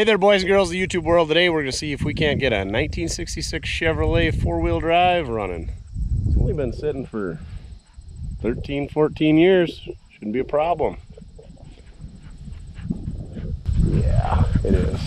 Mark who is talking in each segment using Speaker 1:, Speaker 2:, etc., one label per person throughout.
Speaker 1: Hey there, boys and girls of the YouTube world. Today we're going to see if we can't get a 1966 Chevrolet four-wheel drive running. It's only been sitting for 13, 14 years. Shouldn't be a problem. Yeah, it is.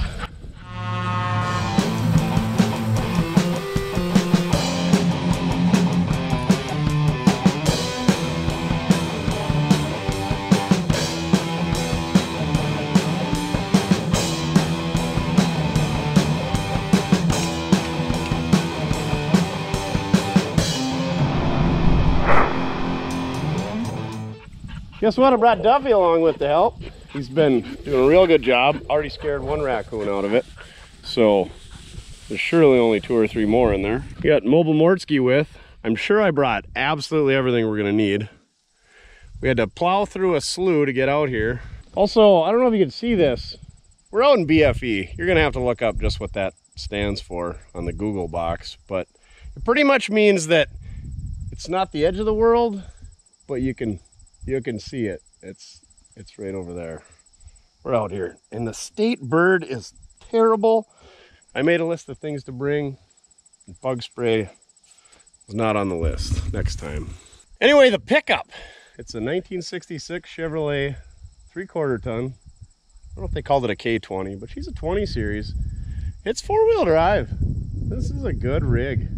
Speaker 1: Guess what? I brought Duffy along with to help. He's been doing a real good job. Already scared one raccoon out of it. So there's surely only two or three more in there. We got Mobile Mortske with. I'm sure I brought absolutely everything we're gonna need. We had to plow through a slough to get out here. Also, I don't know if you can see this. We're out in BFE. You're gonna have to look up just what that stands for on the Google box, but it pretty much means that it's not the edge of the world, but you can you can see it. It's it's right over there. We're out here. And the state bird is terrible. I made a list of things to bring. Bug spray is not on the list next time. Anyway, the pickup. It's a 1966 Chevrolet three-quarter ton. I don't know if they called it a K20, but she's a 20 series. It's four-wheel drive. This is a good rig.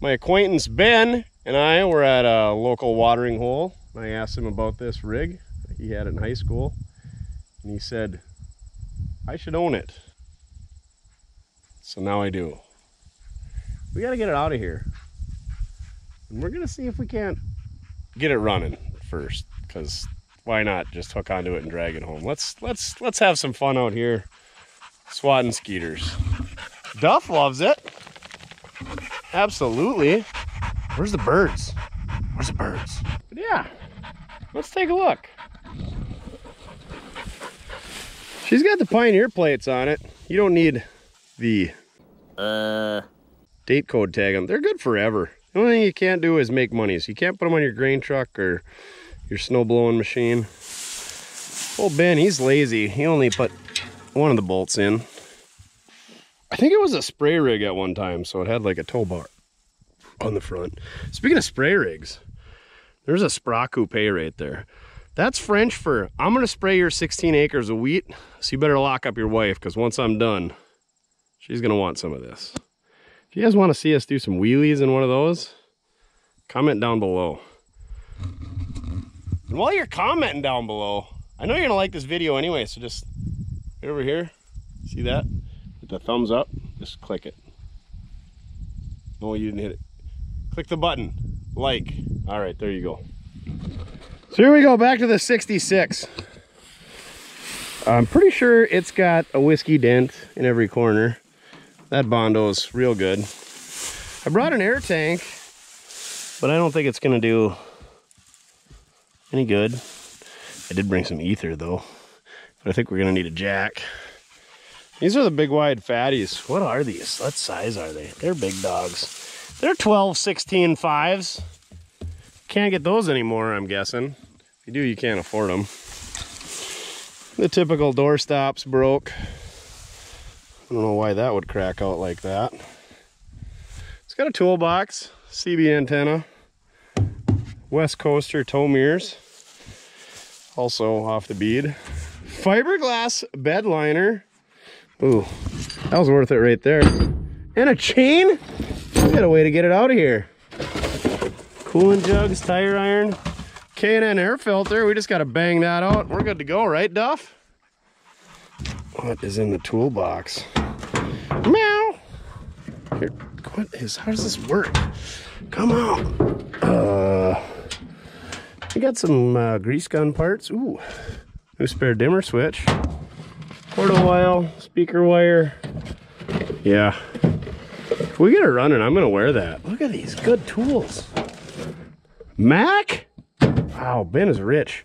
Speaker 1: My acquaintance Ben and I were at a local watering hole I asked him about this rig. He had in high school. And he said, I should own it. So now I do. We got to get it out of here. And we're going to see if we can't get it running first. Because why not just hook onto it and drag it home? Let's, let's, let's have some fun out here swatting skeeters. Duff loves it. Absolutely. Where's the birds? Where's the birds? But yeah, let's take a look. She's got the Pioneer plates on it. You don't need the uh, date code tag on. They're good forever. The only thing you can't do is make money. So you can't put them on your grain truck or your snow blowing machine. Old Ben, he's lazy. He only put one of the bolts in. I think it was a spray rig at one time, so it had like a tow bar on the front. Speaking of spray rigs, there's a Spra Coupe right there. That's French for, I'm gonna spray your 16 acres of wheat, so you better lock up your wife, because once I'm done, she's gonna want some of this. If you guys wanna see us do some wheelies in one of those, comment down below. And while you're commenting down below, I know you're gonna like this video anyway, so just over here, see that? Hit the thumbs up, just click it. No, you didn't hit it. Click the button, like. All right, there you go. So here we go, back to the 66. I'm pretty sure it's got a whiskey dent in every corner. That bondo is real good. I brought an air tank, but I don't think it's gonna do any good. I did bring some ether though, but I think we're gonna need a jack. These are the big wide fatties. What are these? What size are they? They're big dogs. They're 12, 16 fives. Can't get those anymore, I'm guessing. If you do, you can't afford them. The typical door stops broke. I don't know why that would crack out like that. It's got a toolbox, CB antenna, West Coaster tow mirrors, also off the bead. Fiberglass bed liner. Ooh, that was worth it right there. And a chain? Got a way to get it out of here coolant jugs, tire iron, K&N air filter. We just got to bang that out. We're good to go, right, Duff? What is in the toolbox? Meow. Here, what is, how does this work? Come on. Uh, we got some uh, grease gun parts. Ooh, new spare dimmer switch. Portal oil, speaker wire. Yeah. We get it running, I'm gonna wear that. Look at these good tools. Mac? Wow, Ben is rich.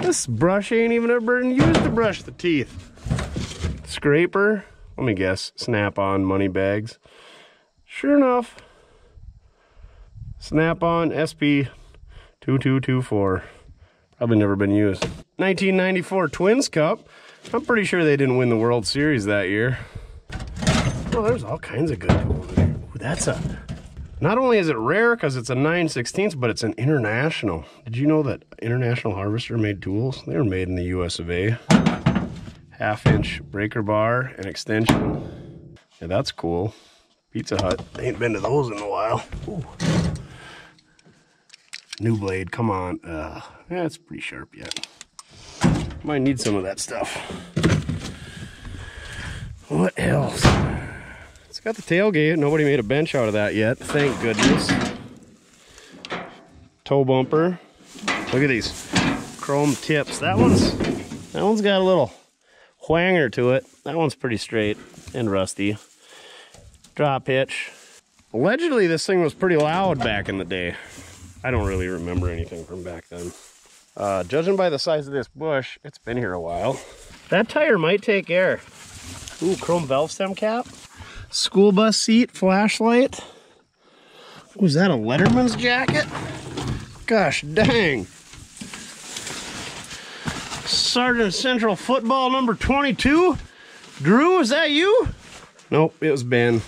Speaker 1: This brush ain't even ever been used to brush the teeth. Scraper, let me guess, snap-on money bags. Sure enough, snap-on SP2224. Probably never been used. 1994 Twins Cup. I'm pretty sure they didn't win the World Series that year. Well, there's all kinds of good tools in here. Ooh, that's a. Not only is it rare because it's a 9 16th, but it's an international. Did you know that International Harvester made tools? They were made in the US of A. Half inch breaker bar and extension. Yeah, that's cool. Pizza Hut. Ain't been to those in a while. Ooh. New blade, come on. Uh, yeah, it's pretty sharp yet. Might need some of that stuff. What else? Got the tailgate. Nobody made a bench out of that yet. Thank goodness. Tow bumper. Look at these chrome tips. That one's that one's got a little whanger to it. That one's pretty straight and rusty. Drop hitch. Allegedly, this thing was pretty loud back in the day. I don't really remember anything from back then. Uh, judging by the size of this bush, it's been here a while. That tire might take air. Ooh, chrome valve stem cap. School bus seat, flashlight. Was that a Letterman's jacket? Gosh dang. Sargent Central football number 22. Drew, is that you? Nope, it was Ben.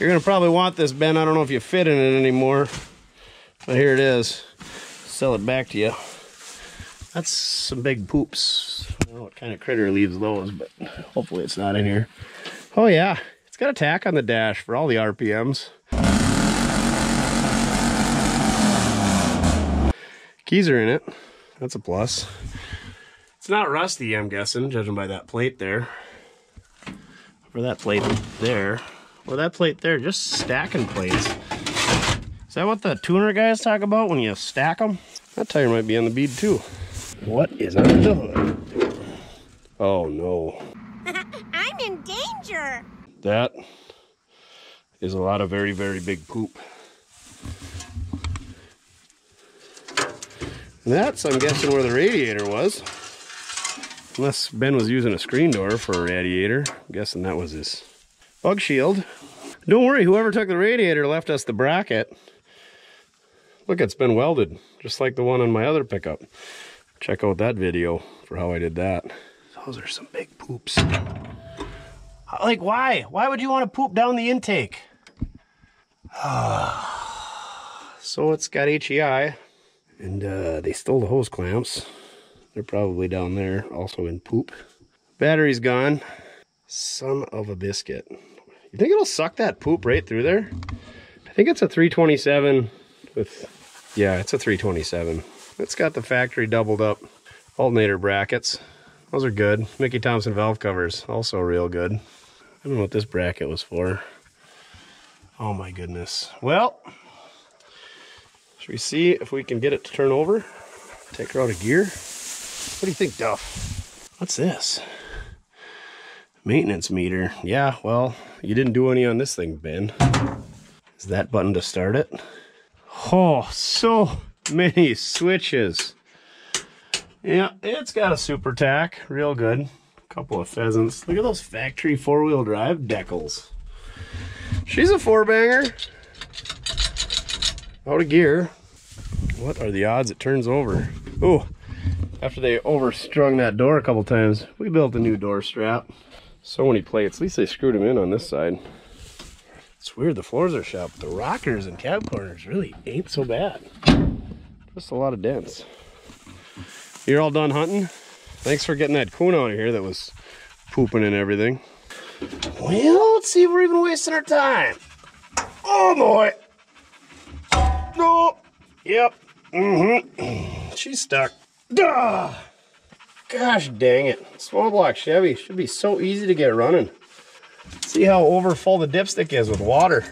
Speaker 1: You're gonna probably want this, Ben. I don't know if you fit in it anymore. But here it is. Sell it back to you. That's some big poops. I don't know what kind of critter leaves those, but hopefully it's not in here. Oh yeah, got a tach on the dash for all the RPMs. Keys are in it. That's a plus. It's not rusty, I'm guessing, judging by that plate there. Or that plate there. Or that plate there, just stacking plates. Is that what the tuner guys talk about when you stack them? That tire might be on the bead too. What is on the hood? Oh no.
Speaker 2: I'm in danger.
Speaker 1: That is a lot of very, very big poop. That's, I'm guessing, where the radiator was. Unless Ben was using a screen door for a radiator. I'm guessing that was his bug shield. Don't worry, whoever took the radiator left us the bracket. Look, it's been welded, just like the one on my other pickup. Check out that video for how I did that. Those are some big poops. Like, why? Why would you want to poop down the intake? so it's got HEI, and uh, they stole the hose clamps. They're probably down there, also in poop. Battery's gone. Son of a biscuit. You think it'll suck that poop right through there? I think it's a 327 with, yeah, it's a 327. It's got the factory doubled up alternator brackets. Those are good. Mickey Thompson valve covers, also real good. I don't know what this bracket was for. Oh my goodness. Well, should we see if we can get it to turn over? Take her out of gear. What do you think, Duff? What's this? Maintenance meter. Yeah, well, you didn't do any on this thing, Ben. Is that button to start it? Oh, so many switches. Yeah, it's got a Super Tach, real good. Couple of pheasants. Look at those factory four-wheel drive decals. She's a four-banger. Out of gear. What are the odds it turns over? Oh, after they overstrung that door a couple times, we built a new door strap. So many plates. At least they screwed them in on this side. It's weird, the floors are shot, but The rockers and cab corners really ain't so bad. Just a lot of dents. You're all done hunting? Thanks for getting that coon out of here that was pooping and everything. Well, let's see if we're even wasting our time. Oh boy. No. Yep. Mm-hmm. She's stuck. Duh. Gosh dang it. Small block Chevy should be so easy to get running. See how over full the dipstick is with water.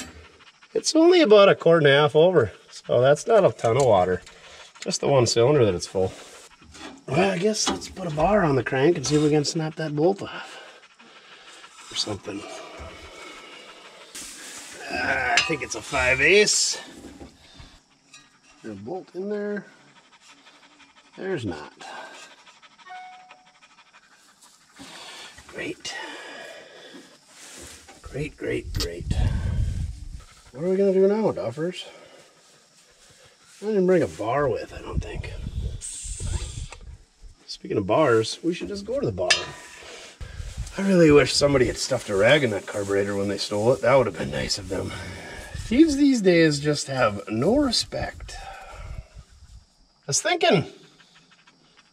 Speaker 1: It's only about a quart and a half over, so that's not a ton of water. Just the one cylinder that it's full. Well, I guess let's put a bar on the crank and see if we can snap that bolt off. Or something. Uh, I think it's a 5 ace. There's a bolt in there. There's not. Great. Great, great, great. What are we gonna do now, Duffers? I didn't bring a bar with, I don't think. Speaking of bars, we should just go to the bar. I really wish somebody had stuffed a rag in that carburetor when they stole it. That would have been nice of them. Thieves these days just have no respect. I was thinking,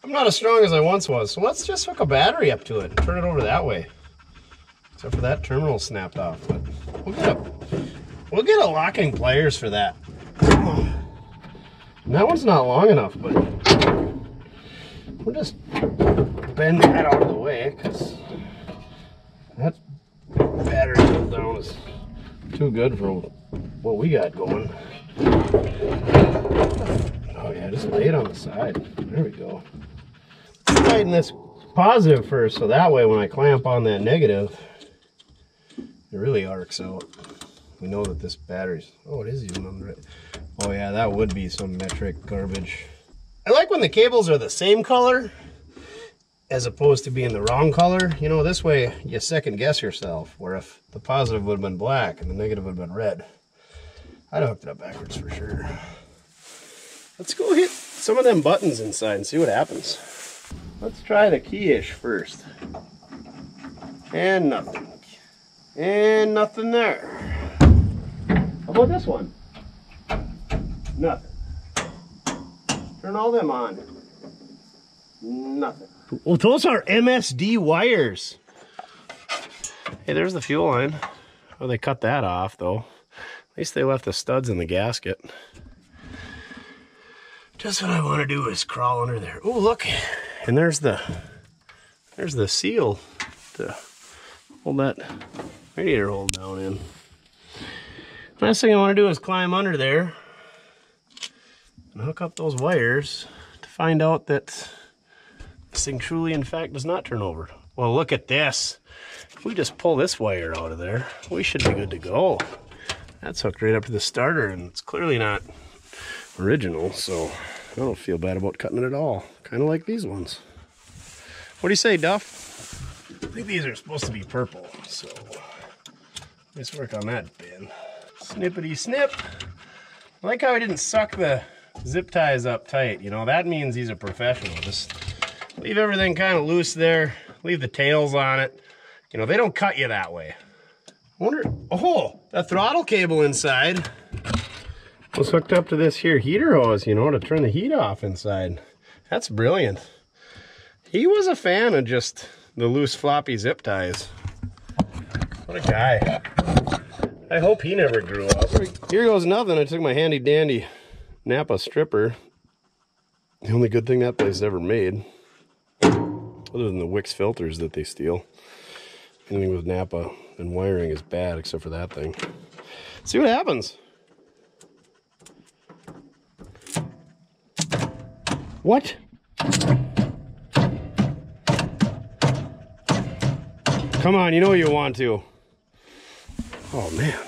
Speaker 1: I'm not as strong as I once was, so let's just hook a battery up to it and turn it over that way. Except for that terminal snapped off, but we'll get a, we'll get a locking pliers for that. That one's not long enough, but we'll just bend that out of the way because that battery build down is too good for what we got going. Oh yeah, just lay it on the side. There we go. Tighten this positive first, so that way when I clamp on that negative, it really arcs out. We know that this battery's, oh, it is even on the right. Oh yeah, that would be some metric garbage. I like when the cables are the same color as opposed to being the wrong color. You know, this way you second guess yourself, where if the positive would have been black and the negative would have been red, I'd have hooked it up backwards for sure. Let's go hit some of them buttons inside and see what happens. Let's try the keyish first. And nothing. And nothing there. How about this one? Nothing. Turn all them on. Nothing. Well, those are MSD wires. Hey, there's the fuel line. Oh, they cut that off, though. At least they left the studs in the gasket. Just what I want to do is crawl under there. Oh, look. And there's the there's the seal to hold that radiator hold down in. Last thing I want to do is climb under there and hook up those wires to find out that this thing truly, in fact, does not turn over. Well, look at this. If we just pull this wire out of there, we should be good to go. That's hooked right up to the starter, and it's clearly not original, so I don't feel bad about cutting it at all. Kind of like these ones. What do you say, Duff? I think these are supposed to be purple, so let's work on that bin. Snippity snip. I like how I didn't suck the zip ties up tight. You know, that means he's a professional. Just leave everything kind of loose there. Leave the tails on it. You know, they don't cut you that way. I wonder, oh, that throttle cable inside was hooked up to this here heater hose, you know, to turn the heat off inside. That's brilliant. He was a fan of just the loose floppy zip ties. What a guy. I hope he never grew up. Here goes nothing. I took my handy dandy Napa stripper. The only good thing that place ever made, other than the Wix filters that they steal. Anything with Napa and wiring is bad except for that thing. See what happens. What? Come on, you know you want to. Oh man.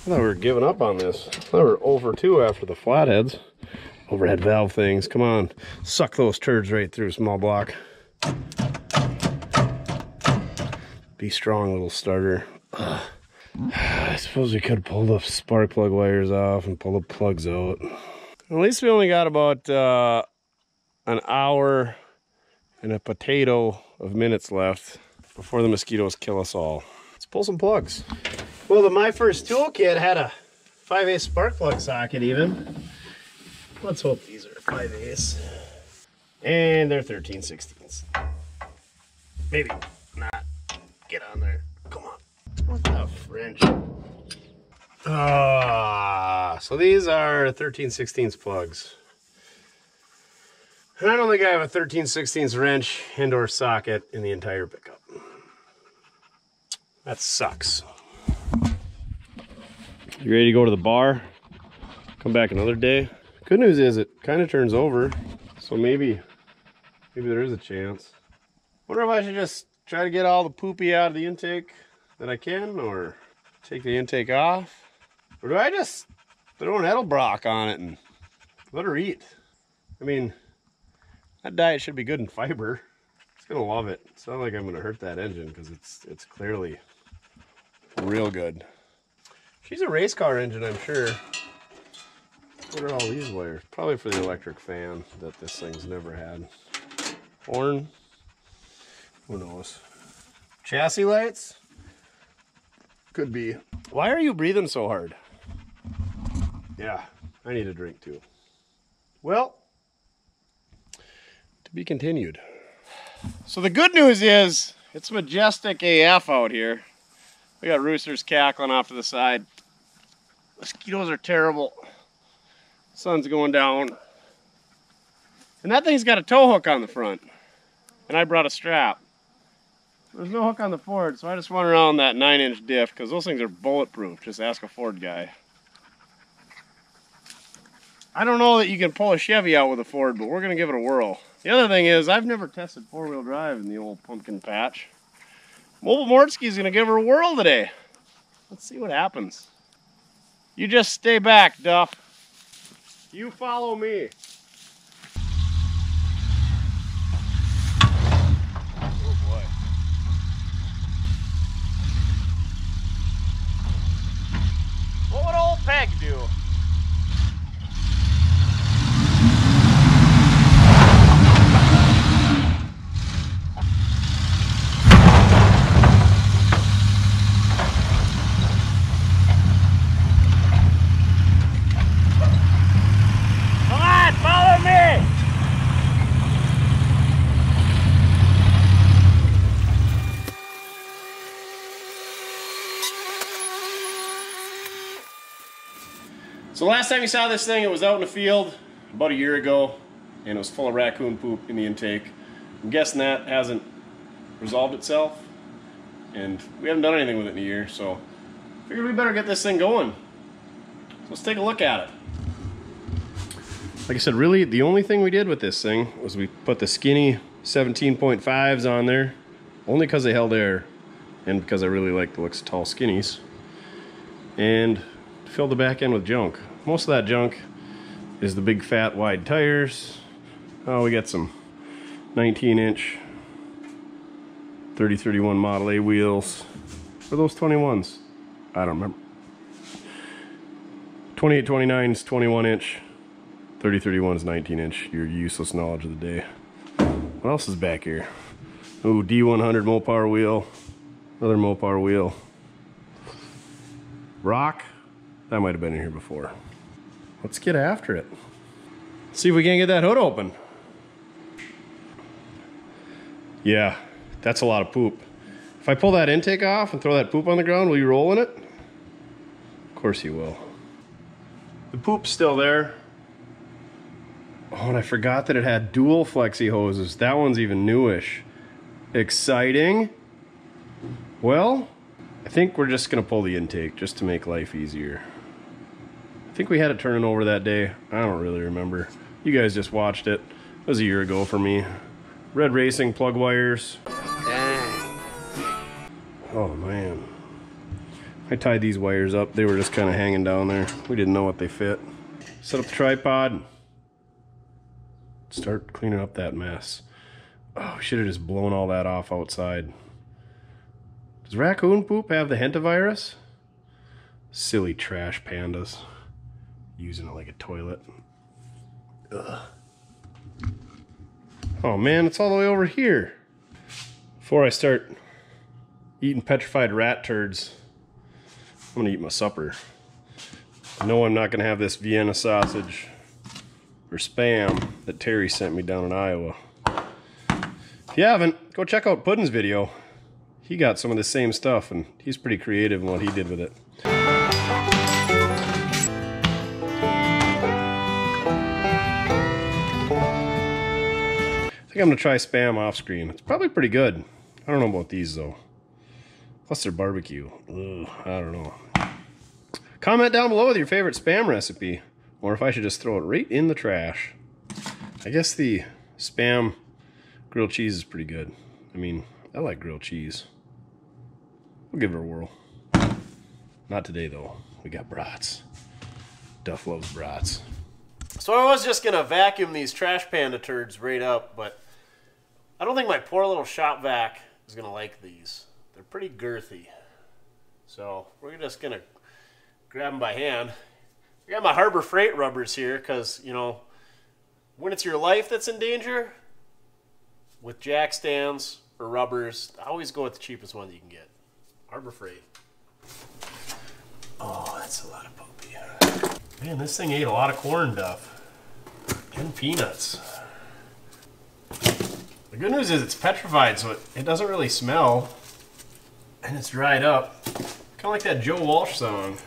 Speaker 1: I thought we were giving up on this. I thought we were over two after the flatheads. Overhead valve things. Come on. Suck those turds right through, small block. Be strong, little starter. Ugh. I suppose we could pull the spark plug wires off and pull the plugs out. At least we only got about uh, an hour and a potato of minutes left before the mosquitoes kill us all. Let's pull some plugs. Well, the My First Toolkit had a 5 ace spark plug socket even. Let's hope these are 5 ace. And they're 13 16ths. Maybe not. Get on there. Come on. What the French? Ah, so these are 13 16ths plugs. I don't think I have a 13 16ths wrench and or socket in the entire pickup. That sucks. You ready to go to the bar? Come back another day? Good news is it kind of turns over, so maybe, maybe there is a chance. Wonder if I should just try to get all the poopy out of the intake that I can, or take the intake off, or do I just throw an Edelbrock on it and let her eat? I mean, that diet should be good in fiber. It's gonna love it. It's not like I'm gonna hurt that engine because it's it's clearly real good. She's a race car engine, I'm sure. What are all these wires? Probably for the electric fan that this thing's never had. Horn. Who knows? Chassis lights? Could be. Why are you breathing so hard? Yeah, I need a drink too. Well, to be continued. So the good news is it's majestic AF out here. We got roosters cackling off to the side. Mosquitoes are terrible. Sun's going down. And that thing's got a tow hook on the front. And I brought a strap. There's no hook on the Ford, so I just went around that 9 inch diff because those things are bulletproof. Just ask a Ford guy. I don't know that you can pull a Chevy out with a Ford, but we're going to give it a whirl. The other thing is, I've never tested four wheel drive in the old pumpkin patch. Mobile Mortske's going to give her a whirl today. Let's see what happens. You just stay back, Duff. You follow me. Oh. What would old Peg do? Come on, follow me! So last time you saw this thing, it was out in the field about a year ago, and it was full of raccoon poop in the intake. I'm guessing that hasn't resolved itself, and we haven't done anything with it in a year, so figured we better get this thing going. So let's take a look at it. Like I said, really, the only thing we did with this thing was we put the skinny 17.5s on there, only because they held air, and because I really like the looks of tall skinnies, and filled the back end with junk. Most of that junk is the big fat wide tires. Oh, we got some 19 inch 3031 Model A wheels. Or those 21s? I don't remember. 2829 is 21 inch. 3031 is 19 inch. Your useless knowledge of the day. What else is back here? Ooh, D100 Mopar wheel. Another Mopar wheel. Rock. That might have been in here before. Let's get after it. See if we can get that hood open. Yeah, that's a lot of poop. If I pull that intake off and throw that poop on the ground, will you roll in it? Of course you will. The poop's still there. Oh, and I forgot that it had dual flexi hoses. That one's even newish. Exciting. Well, I think we're just gonna pull the intake just to make life easier. I think we had it turning over that day. I don't really remember. You guys just watched it. It was a year ago for me. Red Racing plug wires. Oh man. I tied these wires up. They were just kind of hanging down there. We didn't know what they fit. Set up the tripod. Start cleaning up that mess. Oh, should have just blown all that off outside. Does raccoon poop have the hantavirus? Silly trash pandas. Using it like a toilet. Ugh. Oh man, it's all the way over here. Before I start eating petrified rat turds, I'm gonna eat my supper. Know I'm not gonna have this Vienna sausage or spam that Terry sent me down in Iowa. If you haven't, go check out Puddin's video. He got some of the same stuff and he's pretty creative in what he did with it. I think I'm gonna try spam off screen. It's probably pretty good. I don't know about these though. Plus they're barbecue. Ugh, I don't know. Comment down below with your favorite spam recipe, or if I should just throw it right in the trash. I guess the spam grilled cheese is pretty good. I mean, I like grilled cheese. We'll give it a whirl. Not today though. We got brats. Duff loves brats. So I was just gonna vacuum these trash panda turds right up, but I don't think my poor little shop vac is gonna like these. They're pretty girthy. So we're just gonna grab them by hand. I got my Harbor Freight rubbers here because, you know, when it's your life that's in danger, with jack stands or rubbers, I always go with the cheapest one you can get. Harbor Freight. Oh, that's a lot of poopy. Man, this thing ate a lot of corn duff and peanuts. The good news is it's petrified, so it, it doesn't really smell, and it's dried up. Kind of like that Joe Walsh song.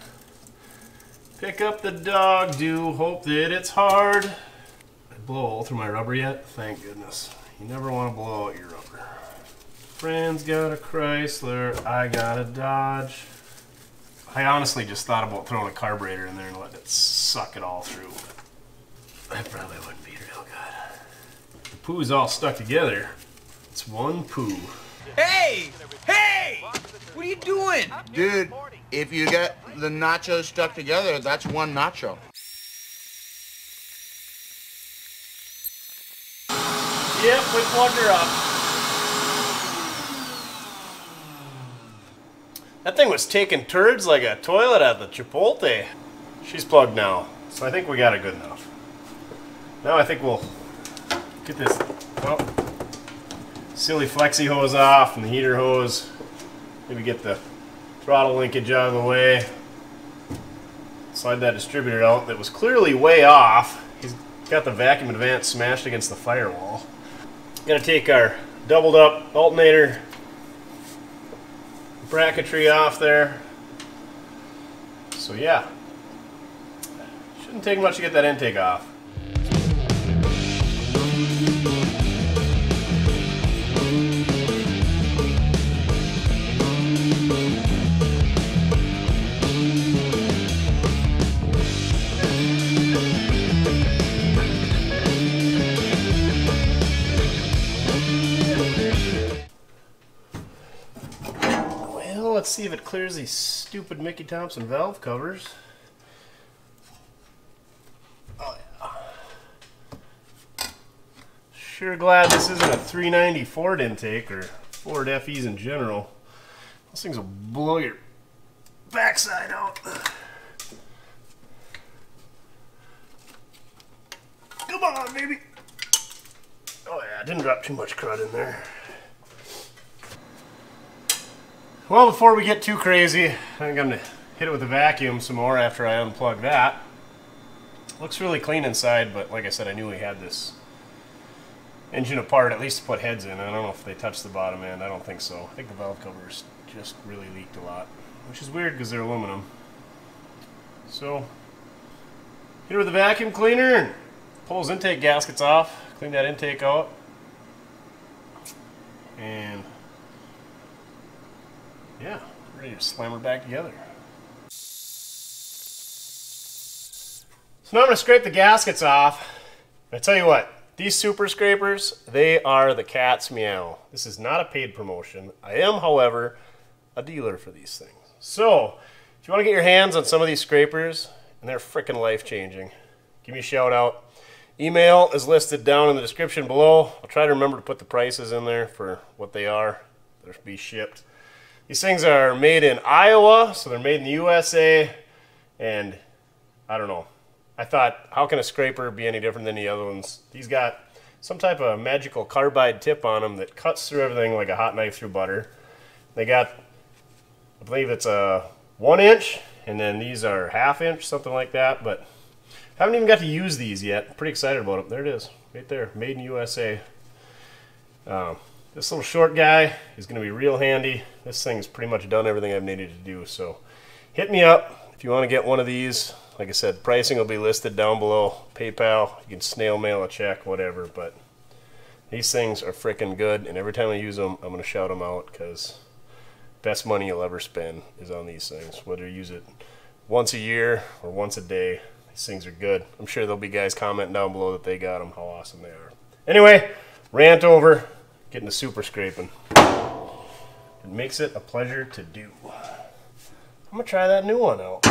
Speaker 1: Pick up the dog, do hope that it's hard. I blow a hole through my rubber yet? Thank goodness. You never want to blow out your rubber. Friends got a Chrysler, I got a Dodge. I honestly just thought about throwing a carburetor in there and letting it suck it all through. That probably wouldn't be real good. The poo's all stuck together. It's one poo.
Speaker 3: Hey! Hey! What are you doing?
Speaker 4: Dude, if you get the nachos stuck together, that's one nacho.
Speaker 1: Yep, we plugged her up. That thing was taking turds like a toilet at the Chipotle. She's plugged now, so I think we got it good enough. Now I think we'll get this silly flexi hose off and the heater hose. Maybe get the throttle linkage out of the way. Slide that distributor out that was clearly way off. He's got the vacuum advance smashed against the firewall. Gonna take our doubled up alternator bracketry off there. So yeah, shouldn't take much to get that intake off. See if it clears these stupid Mickey Thompson valve covers. Oh yeah. Sure glad this isn't a 390 Ford intake or Ford FEs in general. Those things will blow your backside out. Come on, baby. Oh yeah, I didn't drop too much crud in there. Well, before we get too crazy, I think I'm gonna hit it with a vacuum some more after I unplug that. Looks really clean inside, but like I said, I knew we had this engine apart, at least to put heads in. I don't know if they touched the bottom end. I don't think so. I think the valve covers just really leaked a lot, which is weird because they're aluminum. So, hit it with a vacuum cleaner and pull those intake gaskets off, clean that intake out, and yeah, ready to slam her back together. So now I'm to scrape the gaskets off. I tell you what, these super scrapers, they are the cat's meow. This is not a paid promotion. I am, however, a dealer for these things. So, if you want to get your hands on some of these scrapers, and they're freaking life-changing, give me a shout out. Email is listed down in the description below. I'll try to remember to put the prices in there for what they are. They'll be shipped. These things are made in Iowa, so they're made in the USA, and I don't know. I thought, how can a scraper be any different than the other ones? These got some type of magical carbide tip on them that cuts through everything like a hot knife through butter. They got, I believe it's a one inch, and then these are half inch, something like that, but haven't even got to use these yet. Pretty excited about them. There it is, right there, made in USA. Um, this little short guy is going to be real handy. This thing's pretty much done everything I've needed to do. So hit me up if you want to get one of these. Like I said, pricing will be listed down below. PayPal, you can snail mail a check, whatever. But these things are freaking good. And every time I use them, I'm going to shout them out because best money you'll ever spend is on these things. Whether you use it once a year or once a day, these things are good. I'm sure there'll be guys commenting down below that they got them, how awesome they are. Anyway, rant over getting the super scraping. It makes it a pleasure to do. I'm gonna try that new one out.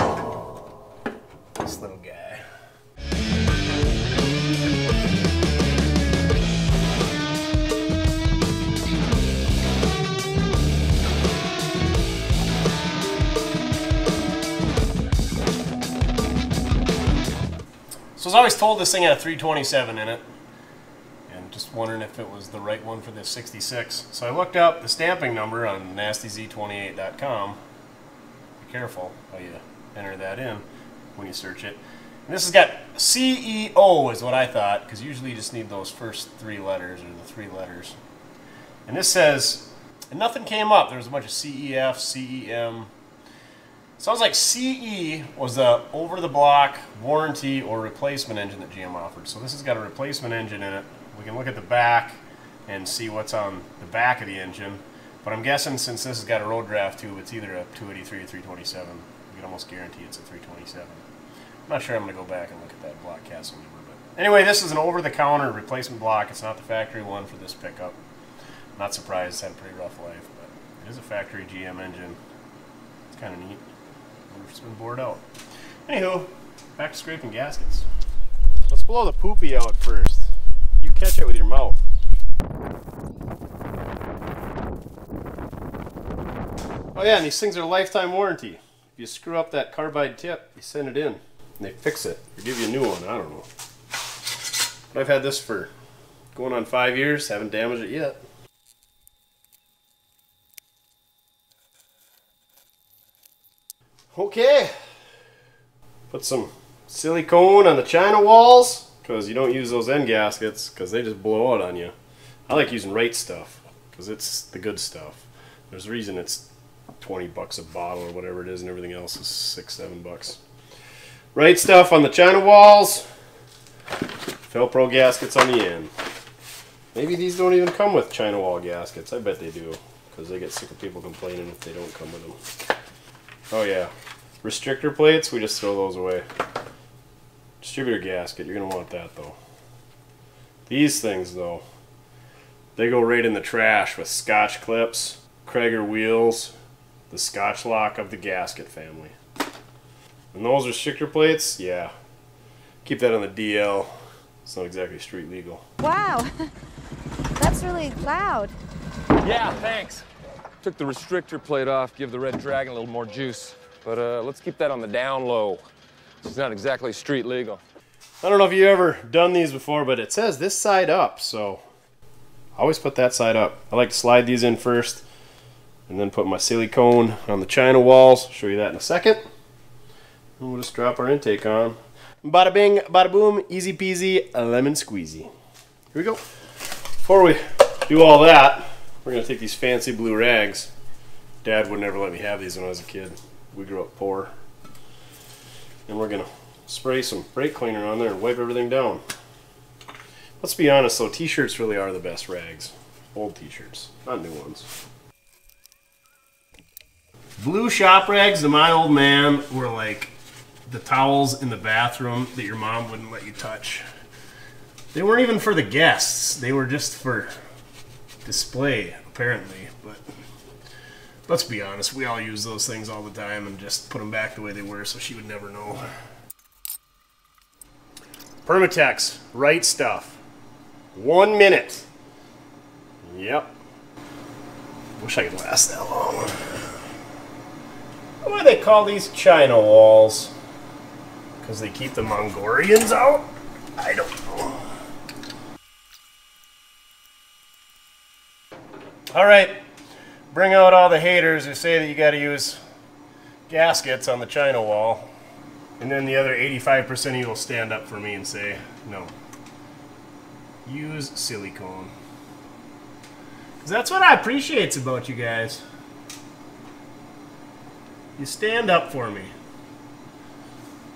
Speaker 1: This little guy. So I was always told this thing had a 327 in it. Just wondering if it was the right one for this 66. So I looked up the stamping number on nastyz28.com. Be careful how you enter that in when you search it. And this has got CEO is what I thought, because usually you just need those first three letters or the three letters. And this says, and nothing came up. There was a bunch of CEF, CEM. Sounds like CE was a over-the-block warranty or replacement engine that GM offered. So this has got a replacement engine in it. We can look at the back and see what's on the back of the engine. But I'm guessing since this has got a road draft tube, it's either a 283 or 327. You can almost guarantee it's a 327. I'm not sure I'm going to go back and look at that block casting number. But anyway, this is an over-the-counter replacement block. It's not the factory one for this pickup. Not surprised, it's had a pretty rough life, but it is a factory GM engine. It's kind of neat. it's been bored out. Anywho, back to scraping gaskets. Let's blow the poopy out first. Catch it with your mouth. Oh yeah, and these things are lifetime warranty. If you screw up that carbide tip, you send it in, and they fix it. Or give you a new one, I don't know. But I've had this for going on five years, haven't damaged it yet. Okay. Put some silicone on the china walls because you don't use those end gaskets because they just blow out on you. I like using right stuff because it's the good stuff. There's a reason it's 20 bucks a bottle or whatever it is and everything else is six, seven bucks. Right stuff on the china walls. Felpro gaskets on the end. Maybe these don't even come with china wall gaskets. I bet they do because they get sick of people complaining if they don't come with them. Oh yeah. Restrictor plates, we just throw those away. Distributor gasket, you're going to want that though. These things though, they go right in the trash with scotch clips, Cragar wheels, the scotch lock of the gasket family. And those restrictor plates, yeah. Keep that on the DL. It's not exactly street legal.
Speaker 5: Wow, that's really loud.
Speaker 6: Yeah, thanks. Took the restrictor plate off, give the Red Dragon a little more juice. But uh, let's keep that on the down low. It's not exactly street legal.
Speaker 1: I don't know if you've ever done these before, but it says this side up, so I always put that side up. I like to slide these in first and then put my silicone on the china walls. Show you that in a second. And we'll just drop our intake on. Bada bing, bada boom, easy peasy, lemon squeezy. Here we go. Before we do all that, we're gonna take these fancy blue rags. Dad would never let me have these when I was a kid. We grew up poor. And we're gonna spray some brake cleaner on there and wipe everything down. Let's be honest though, t-shirts really are the best rags. Old t-shirts, not new ones. Blue shop rags to my old man were like the towels in the bathroom that your mom wouldn't let you touch. They weren't even for the guests. They were just for display, apparently. Let's be honest, we all use those things all the time and just put them back the way they were so she would never know. Permatex, right stuff. One minute. Yep. Wish I could last that long. Why do they call these China walls? Because they keep the Mongolians out? I don't know. All right, bring out all the haters who say that you got to use gaskets on the China wall. And then the other 85% of you will stand up for me and say, no. Use silicone. Because that's what I appreciate about you guys. You stand up for me.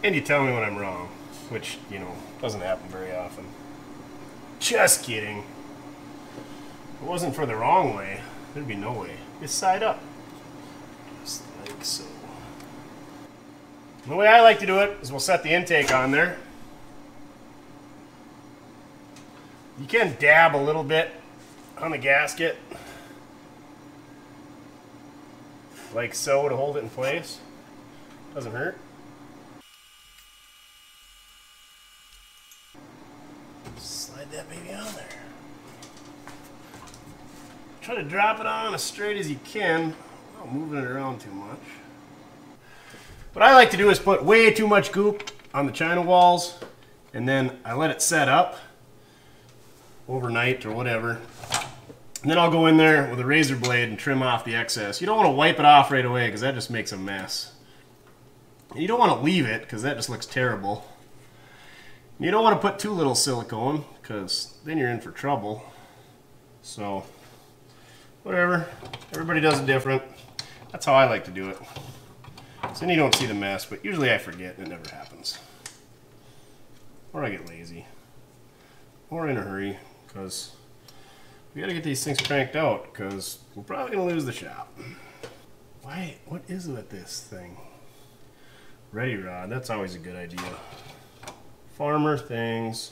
Speaker 1: And you tell me when I'm wrong. Which, you know, doesn't happen very often. Just kidding. If it wasn't for the wrong way, there'd be no way. It's side up. Just like so. The way I like to do it is we'll set the intake on there. You can dab a little bit on the gasket. Like so to hold it in place. Doesn't hurt. Slide that baby on there. Try to drop it on as straight as you can without moving it around too much. What I like to do is put way too much goop on the china walls and then I let it set up overnight or whatever. And then I'll go in there with a razor blade and trim off the excess. You don't want to wipe it off right away because that just makes a mess. And you don't want to leave it because that just looks terrible. And you don't want to put too little silicone because then you're in for trouble. So, whatever. Everybody does it different. That's how I like to do it. So then you don't see the mess, but usually I forget and it never happens. Or I get lazy. Or in a hurry because we got to get these things cranked out because we're probably to lose the shop. Why? What is with this thing? Ready rod. That's always a good idea. Farmer things.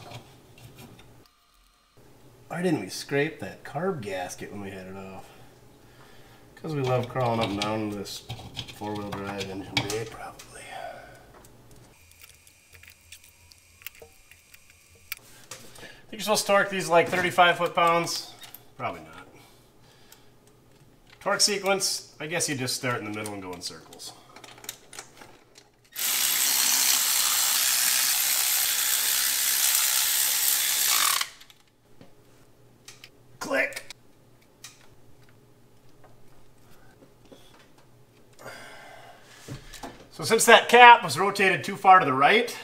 Speaker 1: Why didn't we scrape that carb gasket when we had it off? Because we love crawling up and down this four-wheel drive engine bay, probably. I Think you're supposed to torque these like 35 foot-pounds? Probably not. Torque sequence, I guess you just start in the middle and go in circles. Click. So since that cap was rotated too far to the right,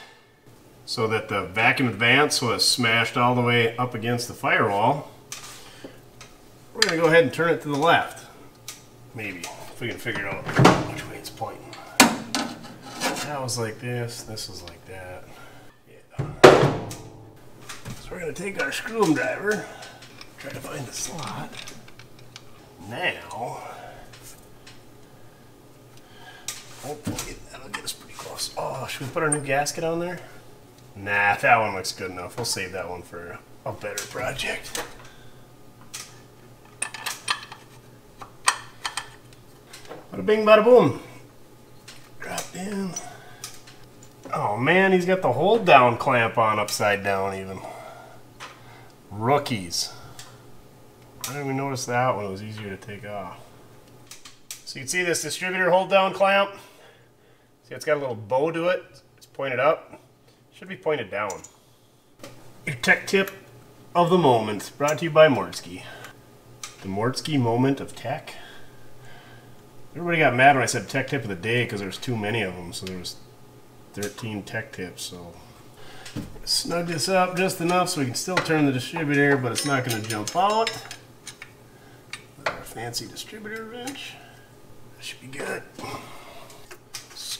Speaker 1: so that the vacuum advance was smashed all the way up against the firewall, we're gonna go ahead and turn it to the left. Maybe, if we can figure out which way it's pointing. That was like this, this was like that. Yeah. So we're gonna take our screwdriver, try to find the slot. Now, hopefully that'll get us pretty close. Oh, should we put our new gasket on there? Nah, that one looks good enough. We'll save that one for a better project. Bada bing, bada boom. Drop in. Oh man, he's got the hold down clamp on upside down even. Rookies. I didn't even notice that one. It was easier to take off. So you can see this distributor hold down clamp. See, it's got a little bow to it. It's pointed up. Should be pointed down. Your tech tip of the moment, brought to you by Mortske. The Mortske moment of tech. Everybody got mad when I said tech tip of the day because there's too many of them. So there was 13 tech tips. So snug this up just enough so we can still turn the distributor, but it's not going to jump out. Our fancy distributor wrench. That should be good.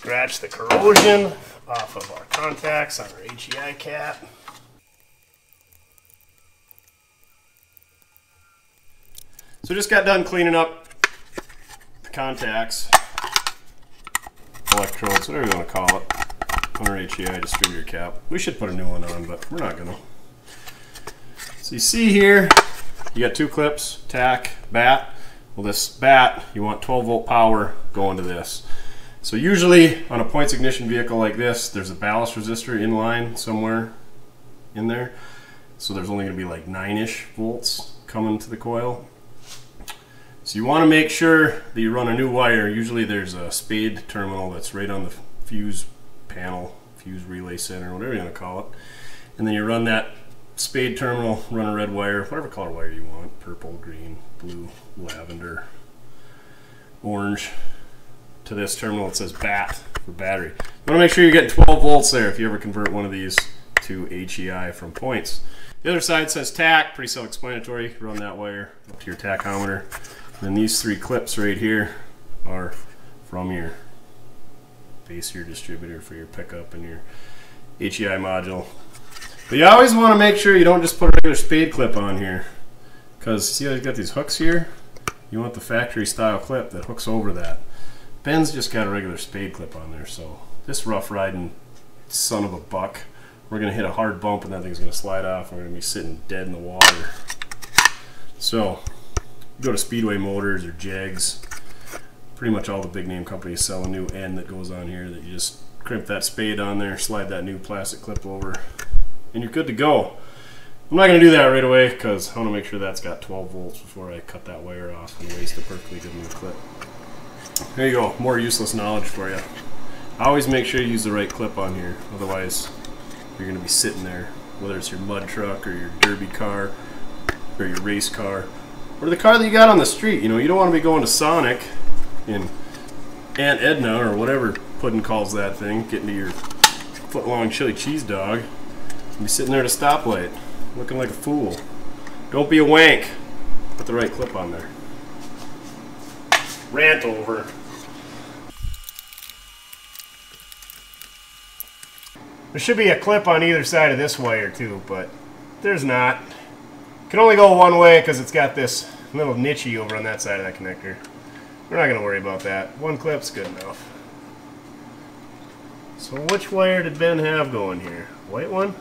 Speaker 1: Scratch the corrosion off of our contacts on our HEI cap. So just got done cleaning up the contacts, electrodes, whatever you want to call it, on our HEI distributor cap. We should put a new one on, but we're not gonna. So you see here, you got two clips, tach, bat. Well, this bat, you want 12 volt power going to this. So usually on a points ignition vehicle like this, there's a ballast resistor in line somewhere in there. So there's only going to be like 9-ish volts coming to the coil. So you want to make sure that you run a new wire. Usually there's a spade terminal that's right on the fuse panel, fuse relay center, whatever you want to call it. And then you run that spade terminal, run a red wire, whatever color wire you want, purple, green, blue, lavender, orange, to this terminal that says BAT for battery. You want to make sure you're getting 12 volts there if you ever convert one of these to HEI from points. The other side says TAC, pretty self-explanatory. Run that wire up to your tachometer. And then these three clips right here are from your base your distributor for your pickup and your HEI module. But you always want to make sure you don't just put a regular spade clip on here. Because see how you've got these hooks here? You want the factory style clip that hooks over that. Ben's just got a regular spade clip on there, so this rough riding son of a buck, we're gonna hit a hard bump and that thing's gonna slide off. We're gonna be sitting dead in the water. So, go to Speedway Motors or Jegs. Pretty much all the big name companies sell a new end that goes on here that you just crimp that spade on there, slide that new plastic clip over, and you're good to go. I'm not going to do that right away because I want to make sure that's got 12 volts before I cut that wire off and waste a perfectly good new clip. There you go, more useless knowledge for you. Always make sure you use the right clip on here, otherwise you're going to be sitting there, whether it's your mud truck or your derby car or your race car, or the car that you got on the street. You know, you don't want to be going to Sonic in Aunt Edna or whatever Puddin calls that thing, getting to your foot long chili cheese dog, and be sitting there at a stoplight, looking like a fool. Don't be a wank. Put the right clip on there. Rant over. There should be a clip on either side of this wire too, but there's not. Can only go one way because it's got this little nichey over on that side of that connector. We're not going to worry about that. One clip's good enough. So which wire did Ben have going here? White one?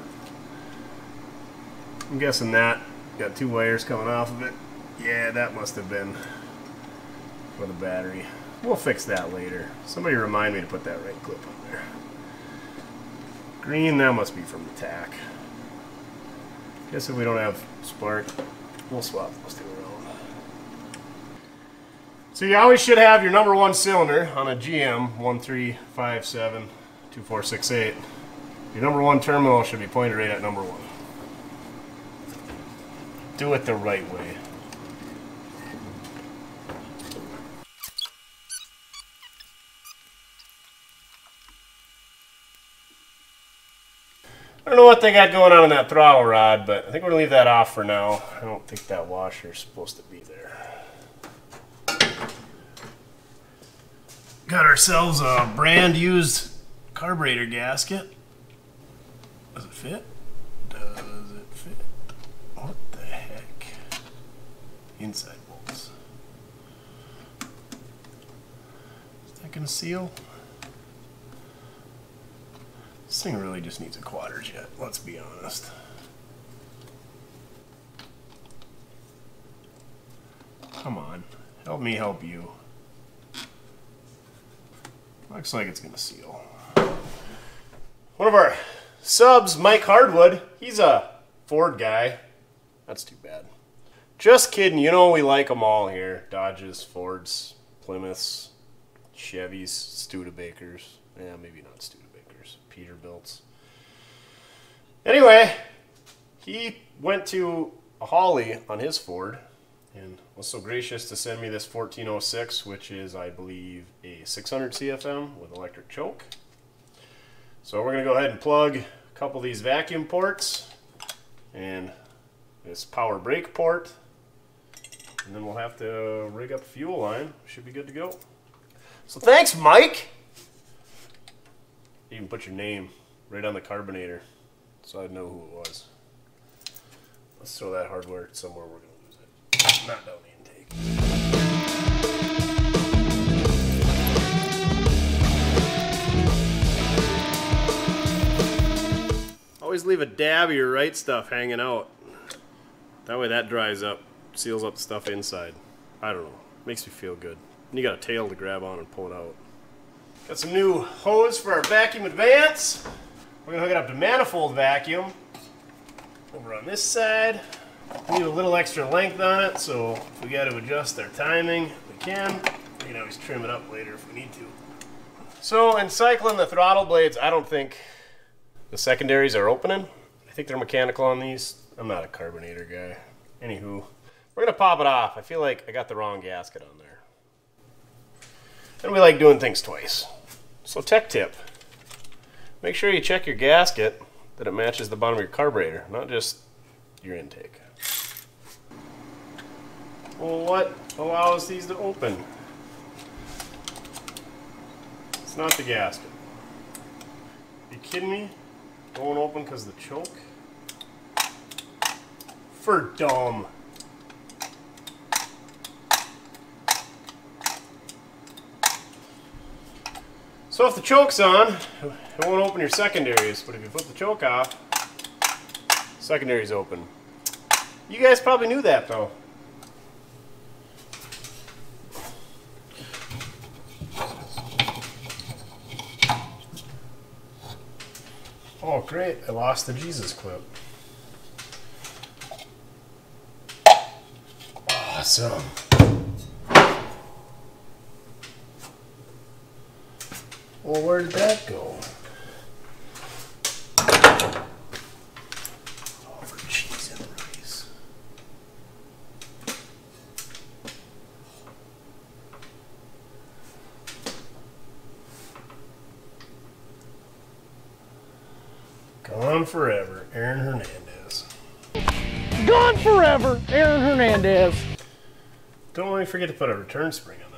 Speaker 1: I'm guessing that. Got two wires coming off of it. Yeah, that must have been for the battery. We'll fix that later. Somebody remind me to put that right clip on there. Green, that must be from the tach. Guess if we don't have spark, we'll swap those two around. So you always should have your number one cylinder on a GM 13572468. Your number one terminal should be pointed right at number one. Do it the right way. I don't know what they got going on in that throttle rod, but I think we're gonna leave that off for now. I don't think that washer is supposed to be there. Got ourselves a brand used carburetor gasket. Does it fit? Does it fit? What the heck? Inside bolts. Is that gonna seal? This thing really just needs a Quadrajet, let's be honest. Come on, help me help you. Looks like it's gonna seal. One of our subs, Mike Hardwood, he's a Ford guy. That's too bad. Just kidding, you know we like them all here. Dodges, Fords, Plymouths, Chevys, Studebakers. Yeah, maybe not Studebakers. Peterbilts. Anyway, he went to Holley on his Ford and was so gracious to send me this 1406, which is, I believe, a 600 CFM with electric choke. So we're going to go ahead and plug a couple of these vacuum ports and this power brake port. And then we'll have to rig up fuel line. Should be good to go. So thanks, Mike! You even put your name right on the carbonator so I'd know who it was. Let's throw that hardware somewhere we're going to lose it. Not down the intake. Always leave a dab of your right stuff hanging out. That way that dries up, seals up the stuff inside. I don't know. Makes me feel good. And you got a tail to grab on and pull it out. Got some new hose for our vacuum advance. We're gonna hook it up to manifold vacuum. Over on this side. Need a little extra length on it, so if we gotta adjust our timing, we can. We can always trim it up later if we need to. So in cycling the throttle blades, I don't think the secondaries are opening. I think they're mechanical on these. I'm not a carbonator guy. Anywho, we're gonna pop it off. I feel like I got the wrong gasket on there. And we like doing things twice. So tech tip. Make sure you check your gasket that it matches the bottom of your carburetor, not just your intake. Well, what allows these to open? It's not the gasket. you kidding me? Won't open because the choke? For dumb. So if the choke's on, it won't open your secondaries, but if you flip the choke off, secondaries open. You guys probably knew that though. Oh great, I lost the Jesus clip. Awesome. Well, where did that go? Gone forever, Aaron Hernandez.
Speaker 7: Gone forever, Aaron Hernandez.
Speaker 1: Don't let me forget to put a return spring on.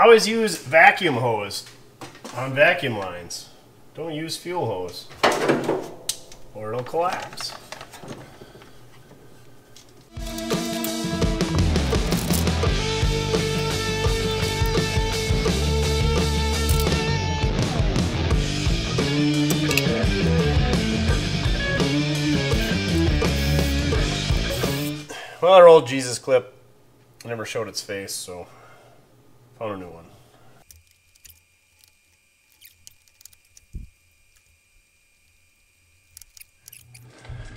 Speaker 1: I always use vacuum hose on vacuum lines. Don't use fuel hose or it'll collapse. Well, our old Jesus clip never showed its face, so found a new one.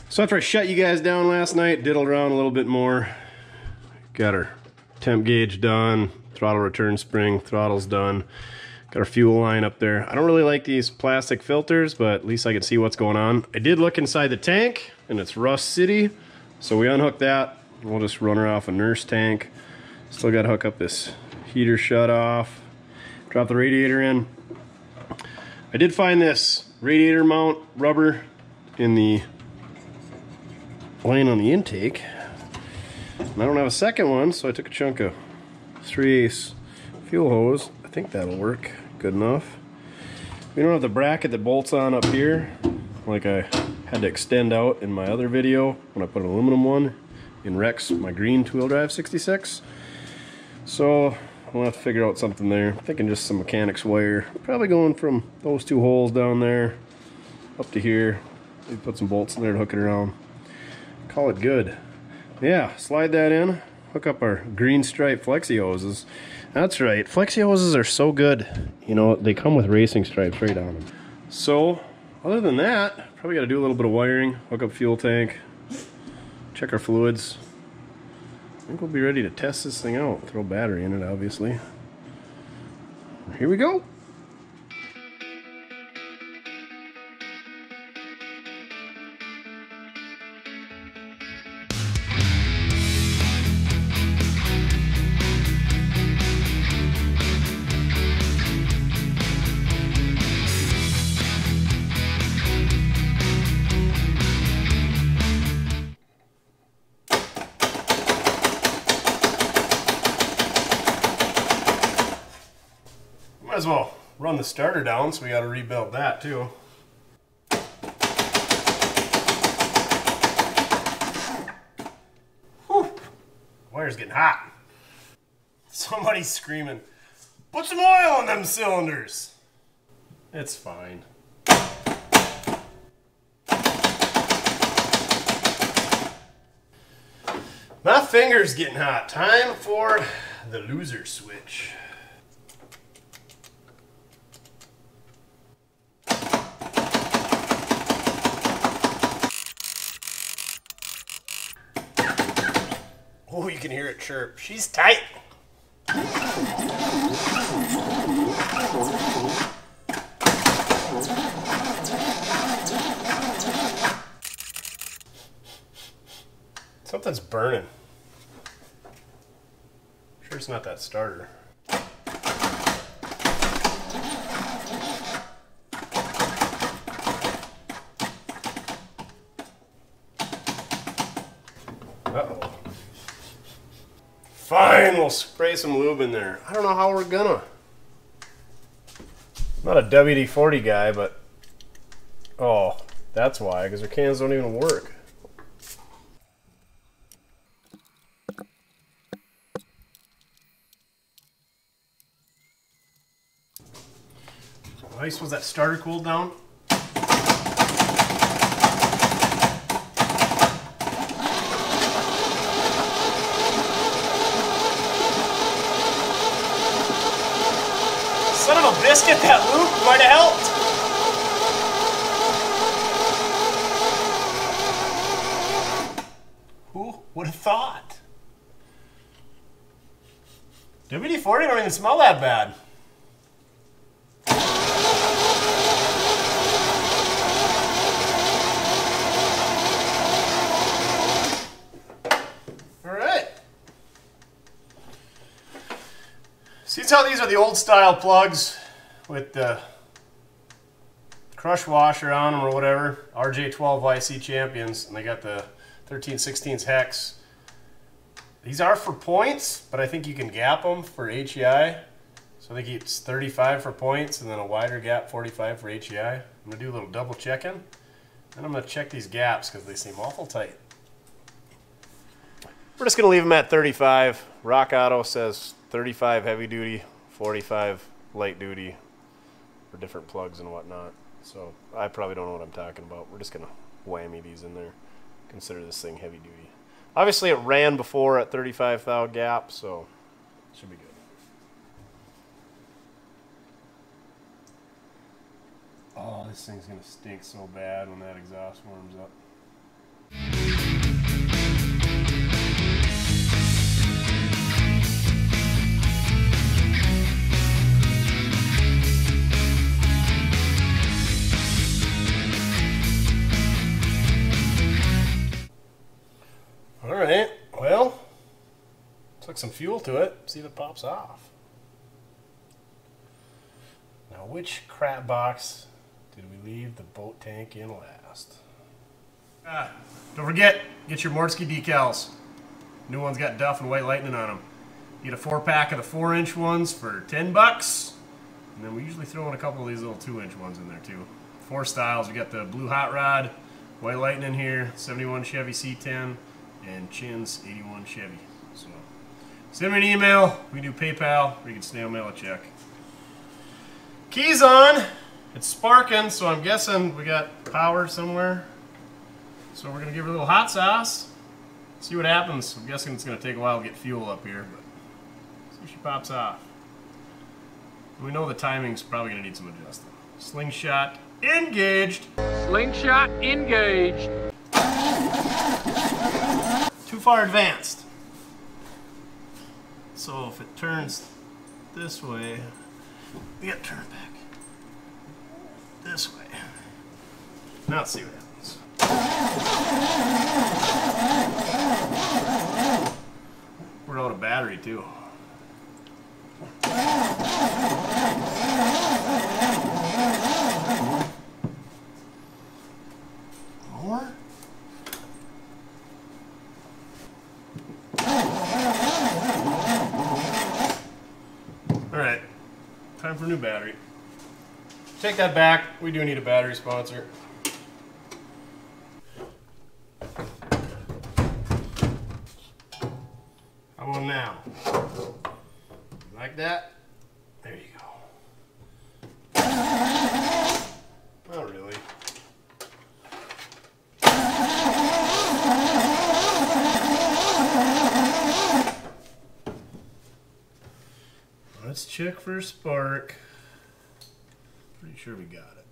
Speaker 1: So after I shut you guys down last night, diddled around a little bit more, got our temp gauge done, throttle return spring, throttle's done, got our fuel line up there. I don't really like these plastic filters, but at least I can see what's going on. I did look inside the tank, and it's Rust City, so we unhooked that. We'll just run her off a nurse tank. Still got to hook up this heater shut off, drop the radiator in. I did find this radiator mount rubber in the laying on the intake. And I don't have a second one, so I took a chunk of 3 ace fuel hose. I think that'll work good enough. We don't have the bracket that bolts on up here, like I had to extend out in my other video when I put an aluminum one in Rex, my green two-wheel drive 66. So we'll have to figure out something there. I'm thinking just some mechanics wire. Probably going from those two holes down there up to here. Maybe put some bolts in there to hook it around. Call it good. Yeah, slide that in. Hook up our green stripe flexi hoses. That's right, flexi hoses are so good. You know, they come with racing stripes right on them. So, other than that, probably got to do a little bit of wiring, hook up fuel tank, check our fluids. I think we'll be ready to test this thing out. Throw battery in it, obviously. Here we go. The starter down, so we got to rebuild that too. Wire's getting hot. Somebody's screaming, put some oil in them cylinders. It's fine. My finger's getting hot. Time for the loser switch. Can hear it chirp. She's tight. Something's burning. Sure it's not that starter. Fine, we'll spray some lube in there. I don't know how we're gonna. Not a WD-40 guy, but... Oh, that's why, because their cans don't even work. Nice, was that starter cooled down? A biscuit, that loop might have helped. Who would have thought? WD-40 don't even smell that bad. See how these are the old style plugs. With the crush washer on them or whatever. RJ12 YC champions, and they got the 13 16s hex. These are for points, but I think you can gap them for HEI. So I think it's 35 for points and then a wider gap 45 for HEI. I'm going to do a little double checking. And I'm going to check these gaps because they seem awful tight. We're just going to leave them at 35. Rock Auto says 35 heavy duty, 45 light duty for different plugs and whatnot. So I probably don't know what I'm talking about. We're just going to whammy these in there. Consider this thing heavy duty. Obviously it ran before at 35 thou gap, so should be good. Oh, this thing's gonna stink so bad when that exhaust warms up. All right, well, took some fuel to it. See if it pops off. Now, which crap box did we leave the boat tank in last? Ah, don't forget, get your Mortske decals. New ones got Duff and White Lightning on them. Get a four pack of the four inch ones for 10 bucks. And then we usually throw in a couple of these little two inch ones in there too. Four styles. We got the Blue Hot Rod, White Lightning here, 71 Chevy C10, and Chin's 81 Chevy. So send me an email. We do PayPal, you can snail mail a check. Keys on. It's sparking, so I'm guessing we got power somewhere. So we're gonna give her a little hot sauce. See what happens. I'm guessing it's gonna take a while to get fuel up here, but see if she pops off. We know the timing's probably gonna need some adjusting. Slingshot engaged.
Speaker 7: Slingshot engaged.
Speaker 1: Too far advanced. So if it turns this way, we gotta turn it back this way. Now let's see what happens. We're out of battery too. More? Alright, time for a new battery. Take that back, we do need a battery sponsor. How about now? Like that? There you go. Not really. Let's check for spark. Pretty sure we got it.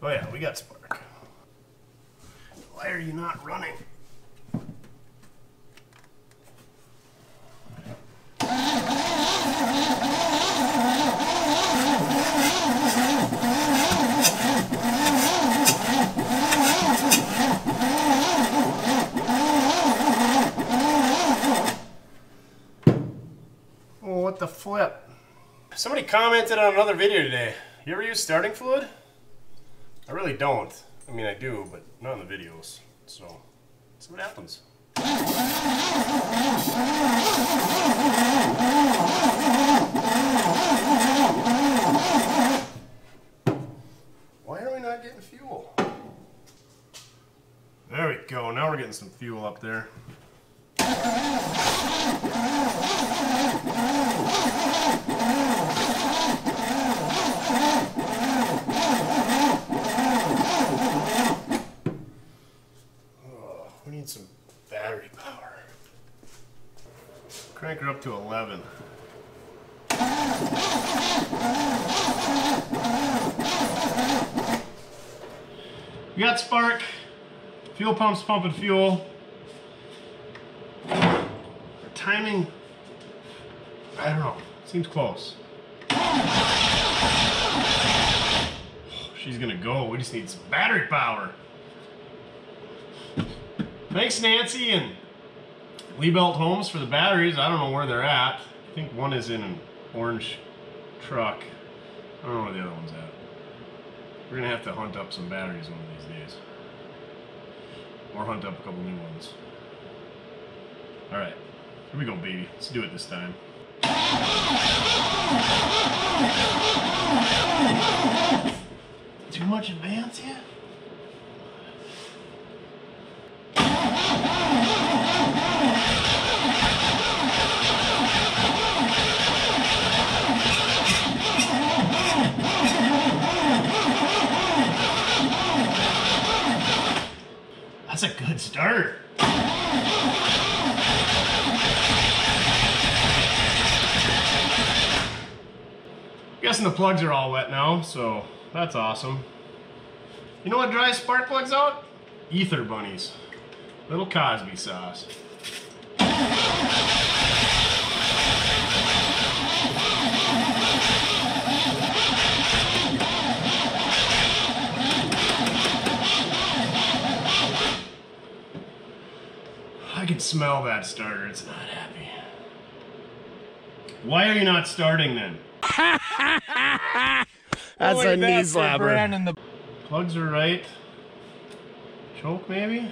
Speaker 1: Oh yeah, we got spark. Why are you not running? The flip? Somebody commented on another video today. You ever use starting fluid? I really don't. I mean, I do, but not in the videos. So, see what happens. Why are we not getting fuel? There we go. Now we're getting some fuel up there. Oh, we need some battery power. Crank her up to 11. We got spark. Fuel pump's pumping fuel. Timing, I don't know. Seems close. She's gonna go. We just need some battery power. Thanks, Nancy, and Liebelt Homes for the batteries. I don't know where they're at. I think one is in an orange truck. I don't know where the other one's at. We're gonna have to hunt up some batteries one of these days. Or hunt up a couple new ones. Alright, here we go, baby. Let's do it this time. Too much advance yet? Good start. Guessing the plugs are all wet now, so that's awesome. You know what dries spark plugs out? Ether bunnies. Little Cosby sauce. I can smell that starter. It's not happy. Why are you not starting then? That's a knee slapper. Plugs are right. Choke maybe?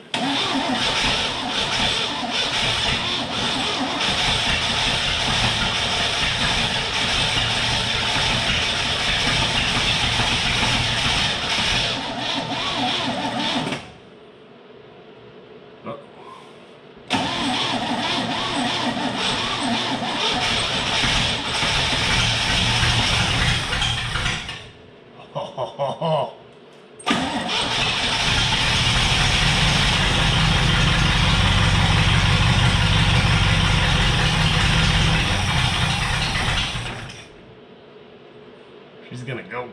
Speaker 1: Uh-oh. She's gonna go.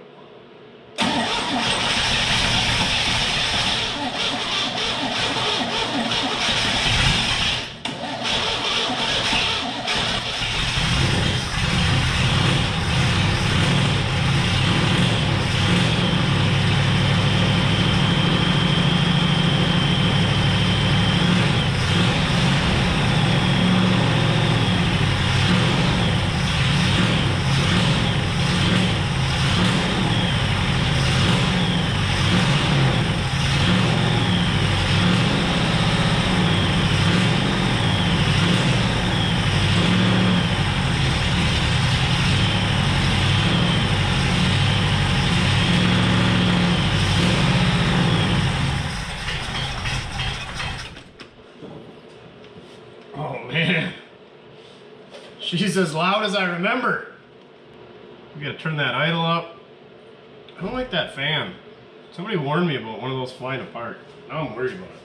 Speaker 1: Oh man. She's as loud as I remember. We gotta turn that idle up. I don't like that fan. Somebody warned me about one of those flying apart. Now I'm worried about it.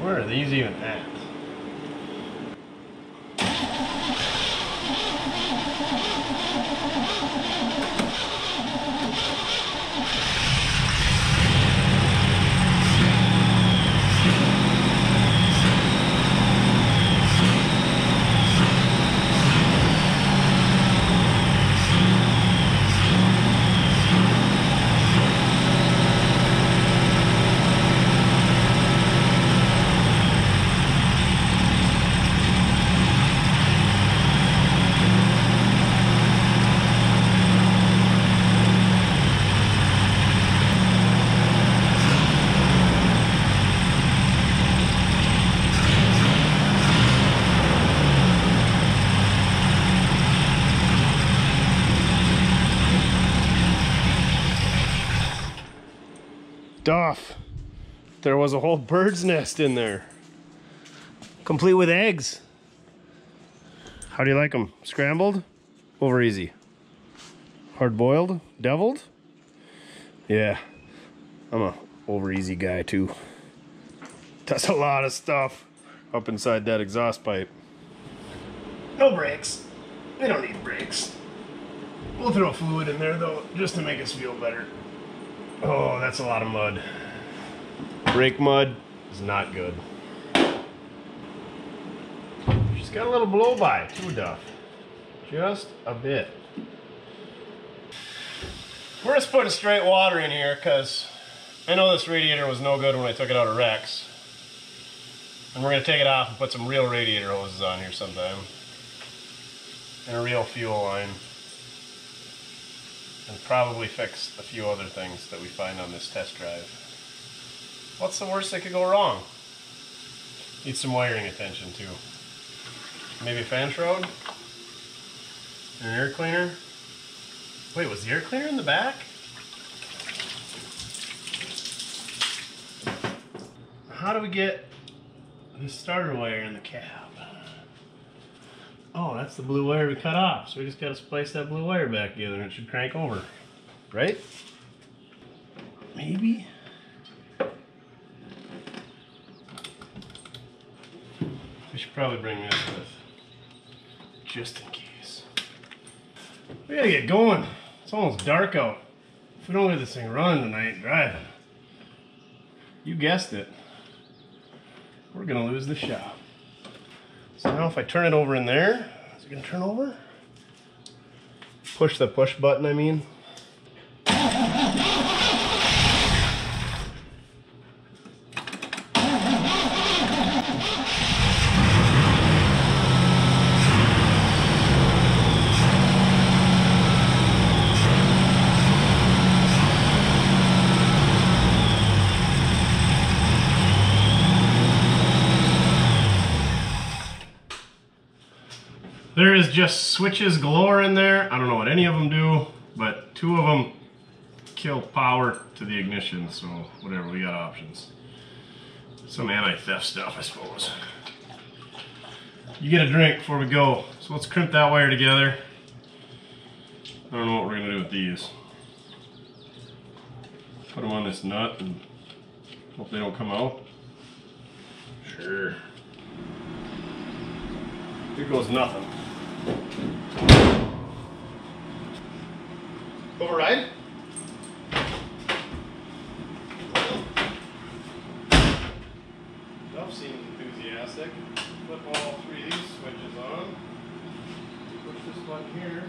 Speaker 1: Where are these even at? Duff. There was a whole bird's nest in there. Complete with eggs. How do you like them? Scrambled? Over easy. Hard boiled? Deviled? Yeah. I'm a over easy guy too. That's a lot of stuff up inside that exhaust pipe. No brakes. We don't need brakes. We'll throw fluid in there though, just to make us feel better. Oh, that's a lot of mud. Brake mud is not good. She's got a little blow by too, Duff. Just a bit. We're just putting straight water in here because I know this radiator was no good when I took it out of Rex. And we're going to take it off and put some real radiator hoses on here sometime. And a real fuel line. And probably fix a few other things that we find on this test drive. What's the worst that could go wrong? Need some wiring attention too. Maybe a fan shroud? An air cleaner? Wait, was the air cleaner in the back? How do we get the starter wire in the cab? Oh, that's the blue wire we cut off. So we just gotta splice that blue wire back together and it should crank over. Right? Maybe? We should probably bring this with. Just in case. We gotta get going. It's almost dark out. If we don't get this thing running tonight driving, you guessed it, we're gonna lose the shop. So now if I turn it over in there, is it gonna turn over? Push the push button, I mean. There is just switches galore in there. I don't know what any of them do, but two of them kill power to the ignition, so whatever, we got options. Some anti-theft stuff, I suppose. You get a drink before we go. So let's crimp that wire together. I don't know what we're gonna do with these. Put them on this nut and hope they don't come out. Sure. Here goes nothing. Override? Duff seems enthusiastic. Flip all three of these switches on. Push this button here.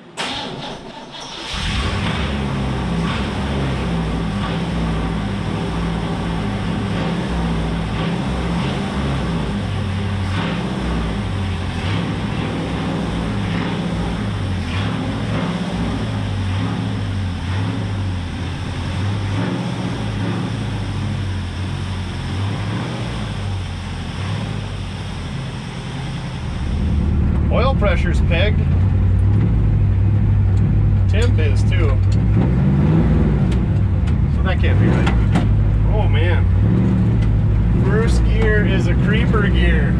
Speaker 1: Oil pressure's pegged. Temp is too. So that can't be right. Oh man. First gear is a creeper gear.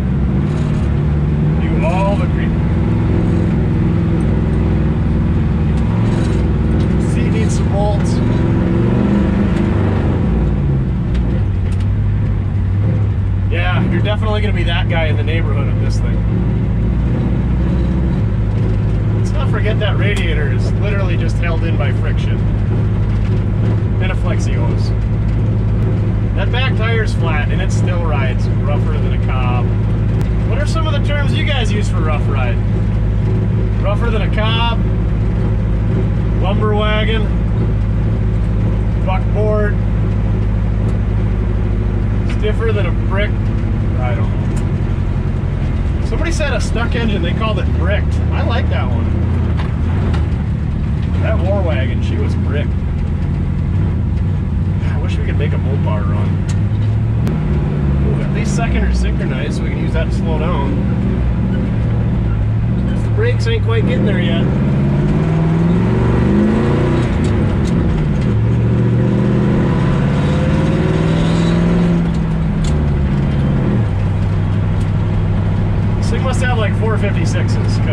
Speaker 1: Do all the creep. Seat needs some bolts. Yeah, you're definitely gonna be that guy in the neighborhood of this thing. Let's not forget that radiator is literally just held in by friction. And a flexi hose. That back tire's flat and it still rides rougher than a cob. What are some of the terms you guys use for rough ride? Rougher than a cob, lumber wagon, buckboard, stiffer than a brick. I don't know. Somebody said a stuck engine, they called it bricked. I like that one. That war wagon, she was bricked. I wish we could make a Mopar run. Ooh, at least second or synchronized so we can use that to slow down. The brakes ain't quite getting there yet. This thing must have like 456s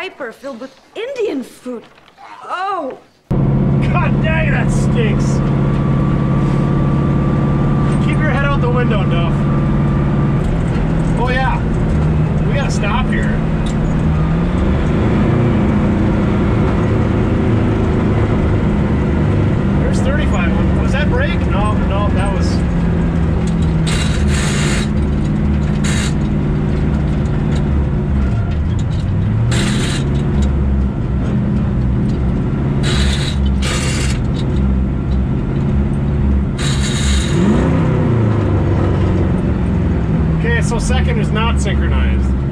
Speaker 8: diaper filled with Indian food.
Speaker 1: second is not synchronized.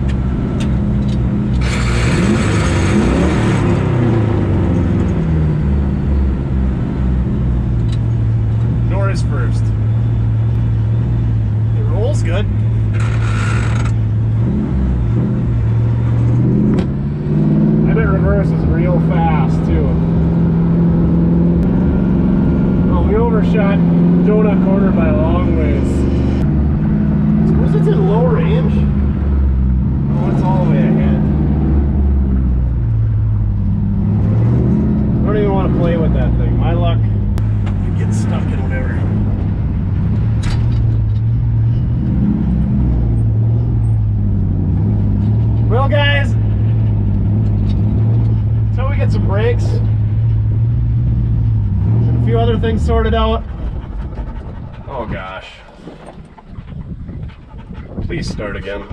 Speaker 1: again.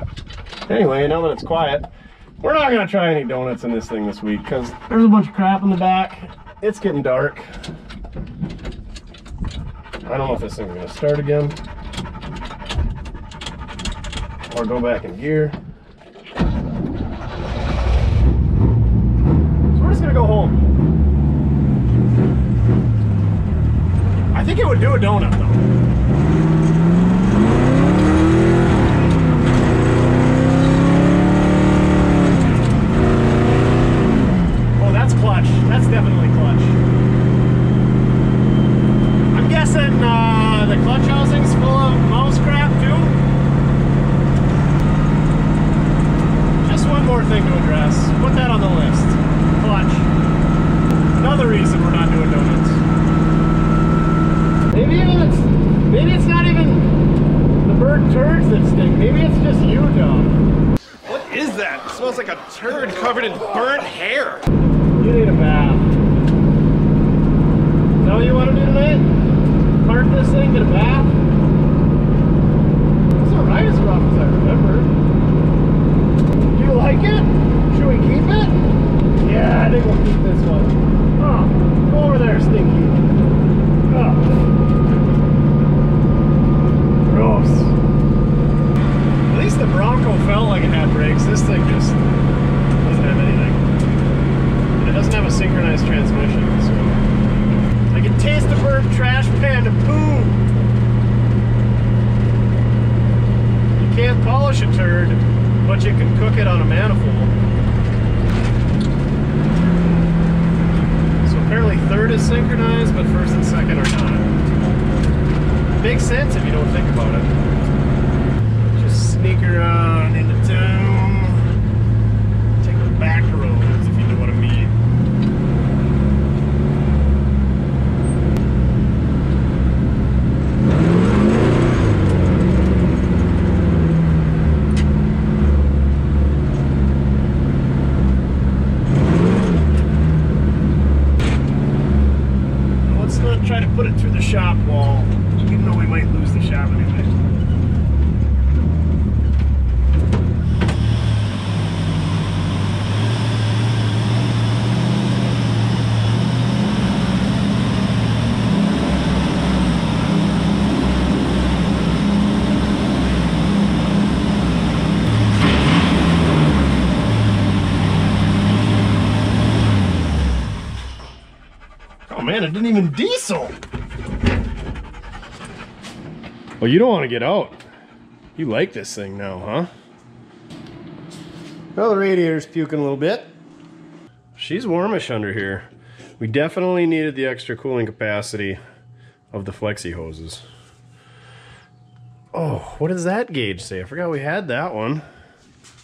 Speaker 1: Anyway, now that it's quiet, we're not gonna try any donuts in this thing this week because there's a bunch of crap in the back. It's getting dark. I don't know if this thing's gonna start again or go back in gear. So we're just gonna go home. I think it would do a donut though. Well, you don't want to get out. You like this thing now, huh? Well, the radiator's puking a little bit. She's warmish under here. We definitely needed the extra cooling capacity of the flexi hoses. Oh, what does that gauge say? I forgot we had that one.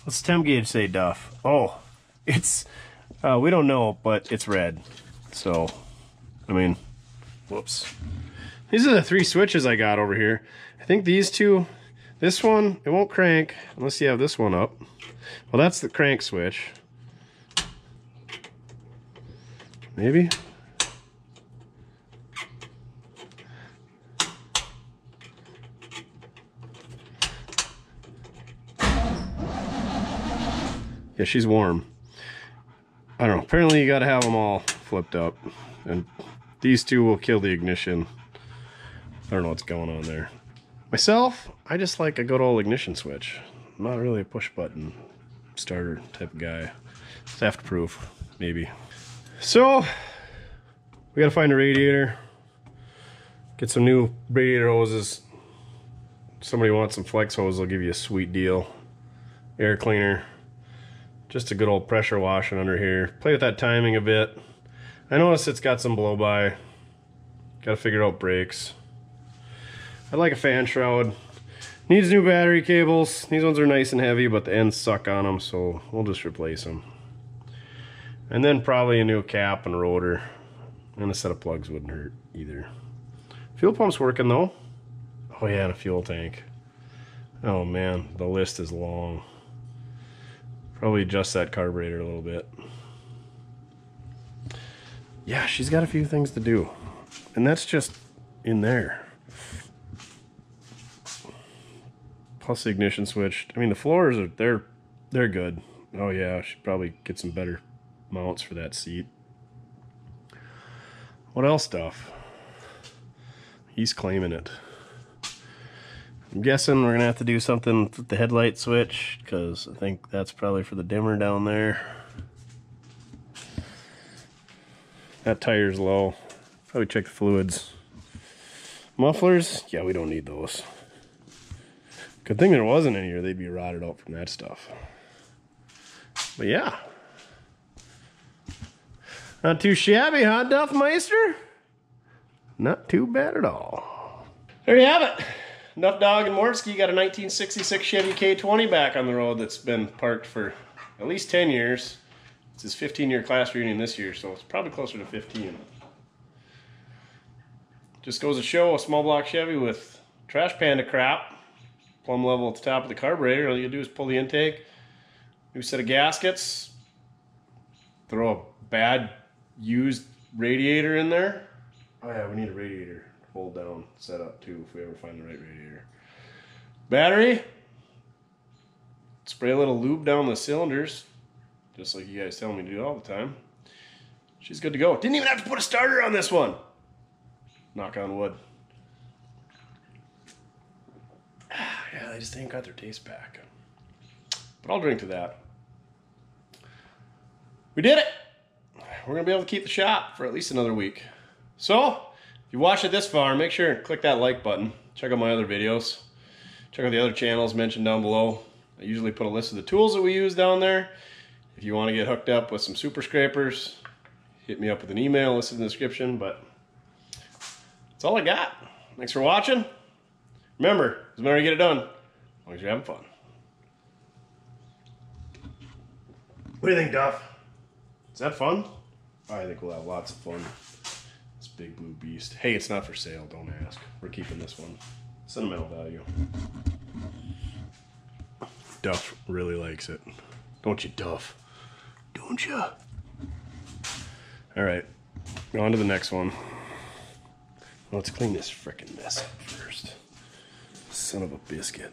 Speaker 1: What's temp gauge say, Duff? Oh, it's, uh, we don't know, but it's red. So, I mean, whoops. These are the three switches I got over here. I think these two, this one, it won't crank unless you have this one up. Well, that's the crank switch. Maybe? Yeah, she's warm. I don't know. Apparently you gotta have them all flipped up. And these two will kill the ignition. I don't know what's going on there. Myself, I just like a good old ignition switch. I'm not really a push button starter type guy. Theft proof, maybe. So, we gotta find a radiator. Get some new radiator hoses. Somebody wants some flex hose, they'll give you a sweet deal. Air cleaner. Just a good old pressure washing under here. Play with that timing a bit. I notice it's got some blow by. Gotta figure out brakes. I like a fan shroud. Needs new battery cables. These ones are nice and heavy, but the ends suck on them, so we'll just replace them. And then probably a new cap and rotor. And a set of plugs wouldn't hurt either. Fuel pump's working though. Oh yeah, and a fuel tank. Oh man, the list is long. Probably adjust that carburetor a little bit. Yeah, she's got a few things to do. And that's just in there. Plus the ignition switch. I mean, the floors are, they're, they're good. Oh yeah, I should probably get some better mounts for that seat. What else stuff? He's claiming it. I'm guessing we're gonna have to do something with the headlight switch because I think that's probably for the dimmer down there. That tire's low. Probably check the fluids. Mufflers, yeah, we don't need those. Good thing there wasn't any or they'd be rotted out from that stuff. But yeah. Not too shabby, huh, Duffmeister? Not too bad at all. There you have it. Duff Dog and Mortske got a 1966 Chevy K20 back on the road that's been parked for at least 10 years. It's his 15 year class reunion this year, so it's probably closer to 15. Just goes to show a small block Chevy with trash panda crap, plumb level at the top of the carburetor. All you do is pull the intake, new set of gaskets, throw a bad used radiator in there. Oh yeah, we need a radiator hold down setup too if we ever find the right radiator. Battery. Spray a little lube down the cylinders, just like you guys tell me to do all the time. She's good to go. Didn't even have to put a starter on this one. Knock on wood. Yeah, they just ain't got their taste back. But I'll drink to that. We did it! We're gonna be able to keep the shop for at least another week. So, if you watched it this far, make sure and click that like button. Check out my other videos. Check out the other channels mentioned down below. I usually put a list of the tools that we use down there. If you want to get hooked up with some super scrapers, hit me up with an email listed in the description, but that's all I got. Thanks for watching. Remember, doesn't matter you get it done, as long as you're having fun. What do you think, Duff? Is that fun? Oh, I think we'll have lots of fun. This big blue beast. Hey, it's not for sale, don't ask. We're keeping this one. Sentimental value. Duff really likes it. Don't you, Duff? Don't you? All right, on to the next one. Let's clean this frickin' mess up first. Son of a biscuit.